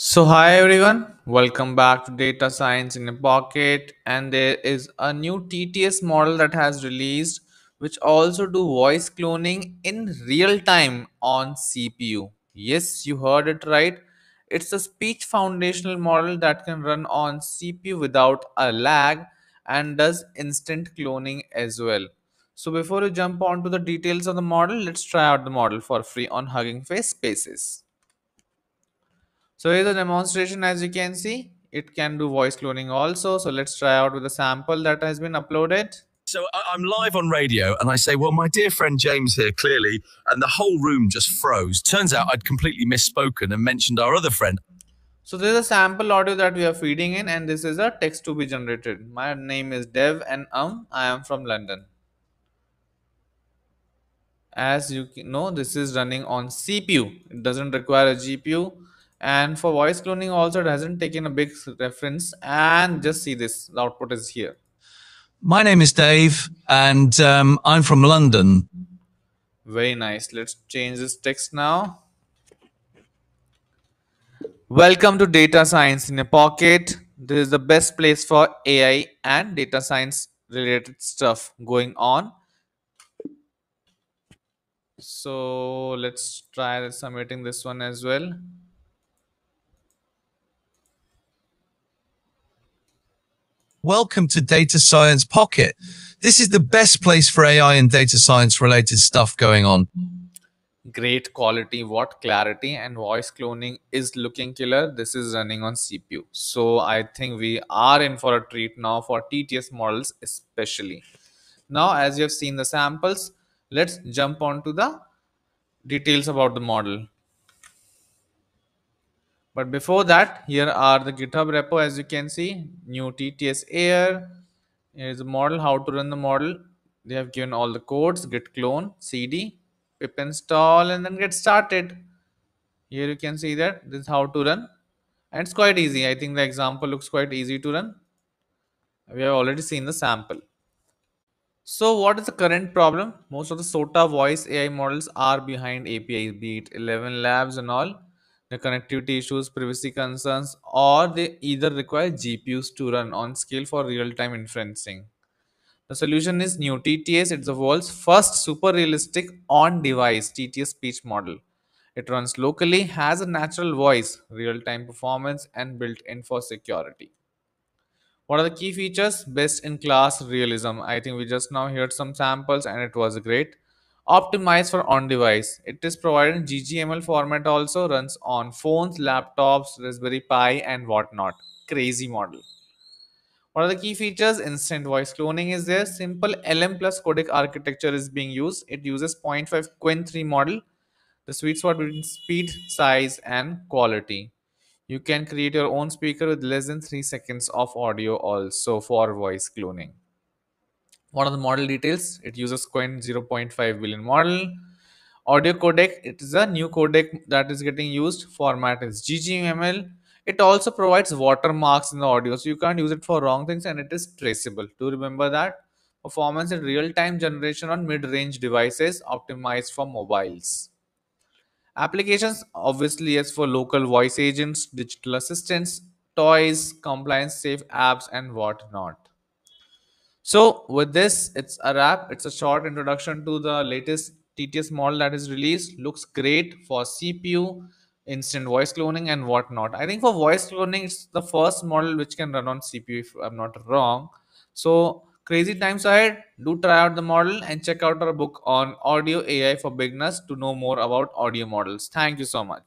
So hi everyone, welcome back to Data Science in a Pocket and there is a new TTS model that has released which also do voice cloning in real time on CPU. Yes, you heard it right. It's a speech foundational model that can run on CPU without a lag and does instant cloning as well. So before we jump on to the details of the model, let's try out the model for free on Hugging Face Spaces. So here's a demonstration as you can see. It can do voice cloning also. So let's try out with a sample that has been uploaded. So I'm live on radio and I say, Well, my dear friend James here, clearly, and the whole room just froze. Turns out I'd completely misspoken and mentioned our other friend. So there's a sample audio that we are feeding in, and this is a text to be generated. My name is Dev, and um, I am from London. As you know, this is running on CPU. It doesn't require a GPU and for voice cloning also it hasn't taken a big reference. And just see this the output is here. My name is dave and um, i'm from london. Very nice. Let's change this text now. Welcome to data science in a pocket. This is the best place for ai and data science related stuff going on. So let's try submitting this one as well Welcome to Data Science Pocket. This is the best place for AI and data science related stuff going on. Great quality, what clarity and voice cloning is looking killer. This is running on CPU. So I think we are in for a treat now for TTS models especially. Now as you have seen the samples, let's jump on to the details about the model. But before that, here are the GitHub repo as you can see, NeuTTS Air. Here's the model, how to run the model. They have given all the codes, git clone, cd, pip install, and then get started. Here you can see that this is how to run. And it's quite easy. I think the example looks quite easy to run. We have already seen the sample. So what is the current problem? Most of the SOTA voice AI models are behind APIs, be it 11 labs and all the connectivity issues, privacy concerns, or they either require GPUs to run on scale for real-time inferencing. The solution is NeuTTS. It's the world's first super realistic on-device TTS speech model. It runs locally, has a natural voice, real-time performance, and built-in for security. What are the key features? Best in class realism. I think we just now heard some samples and it was great optimized for on device. It is provided in GGML format also runs on phones, laptops, Raspberry Pi and whatnot. Crazy model. What are the key features? Instant voice cloning is there. Simple LM plus codec architecture is being used. It uses 0.5 Qwen 3 model. The sweet spot between speed, size and quality. You can create your own speaker with less than 3 seconds of audio also for voice cloning. What are the model details? It uses Qwen 0.5 billion model. Audio codec, it is a new codec that is getting used. Format is GGML. It also provides watermarks in the audio, so you can't use it for wrong things and it is traceable. Do remember that? Performance in real-time generation on mid-range devices optimized for mobiles. Applications, obviously, yes, for local voice agents, digital assistants, toys, compliance safe apps, and whatnot. So with this, it's a wrap. It's a short introduction to the latest TTS model that is released. Looks great for CPU, instant voice cloning and whatnot. I think for voice cloning, it's the first model which can run on CPU if I'm not wrong. So crazy times ahead. Do try out the model and check out our book on audio AI for beginners to know more about audio models. Thank you so much.